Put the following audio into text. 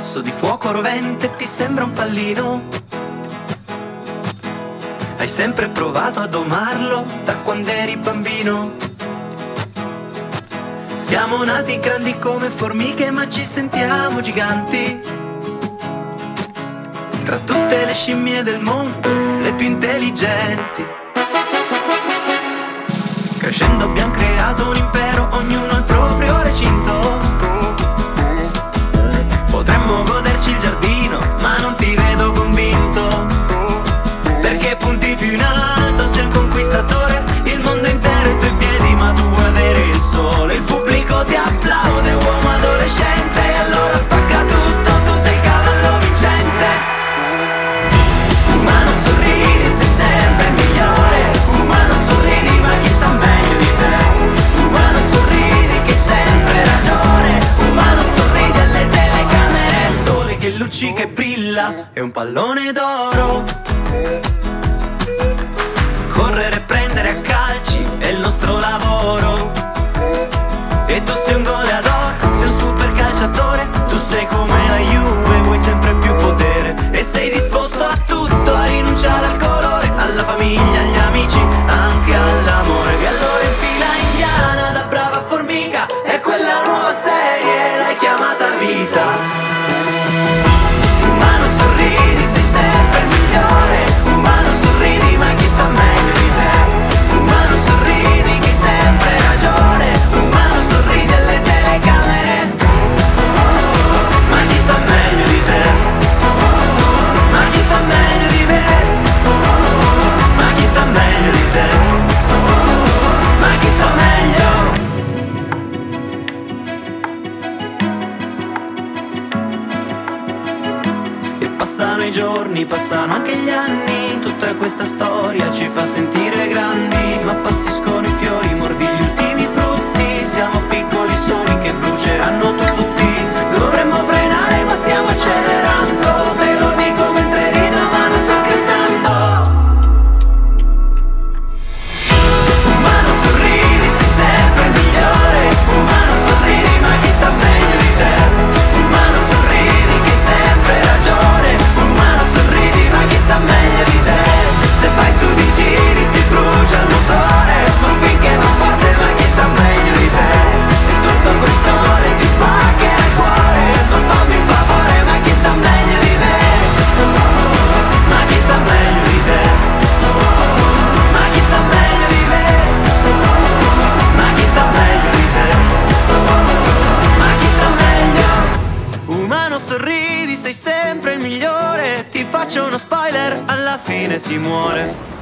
masso di fuoco rovente ti sembra un pallino. Hai sempre provato a domarlo da quando eri bambino. Siamo nati grandi come formiche ma ci sentiamo giganti. Tra tutte le scimmie del mondo, le più intelligenti. Crescendo abbiamo creato un impero, ognuno al proprio punti più in alto, sei un conquistatore. Il mondo intero ai tuoi piedi, ma tu vuoi avere il sole. Il pubblico ti applaude, uomo adolescente. E allora spacca tutto, tu sei cavallo vincente. Umano sorridi, sei sempre il migliore. Umano sorridi, ma chi sta meglio di te? Umano sorridi, che hai sempre ragione. Umano sorridi alle telecamere. Il sole che luccica e brilla è un pallone d'oro. Passano i giorni, passano anche gli anni Tutta questa storia ci fa sentire grandi Ma passiscono i fiori, mordi gli ultimi frutti Siamo piccoli soli che bruceranno tutti Dovremmo frenare ma stiamo accelerando Umano sorridi, sei sempre il migliore. Ti faccio uno spoiler, alla fine si muore